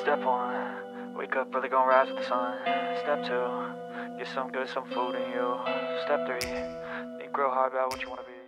Step one, wake up early, gonna rise with the sun. Step two, get some good, some food in you. Step three, think real hard about what you wanna be.